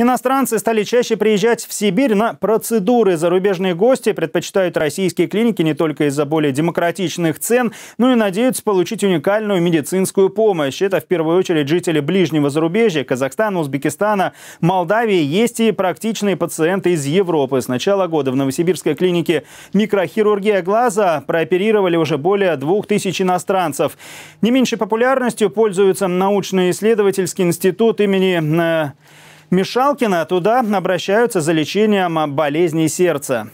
Иностранцы стали чаще приезжать в Сибирь на процедуры. Зарубежные гости предпочитают российские клиники не только из-за более демократичных цен, но и надеются получить уникальную медицинскую помощь. Это в первую очередь жители ближнего зарубежья, Казахстана, Узбекистана, Молдавии. Есть и практичные пациенты из Европы. С начала года в Новосибирской клинике микрохирургия глаза прооперировали уже более двух тысяч иностранцев. Не меньшей популярностью пользуется научно-исследовательский институт имени э, Мишалкина. Туда обращаются за лечением болезней сердца.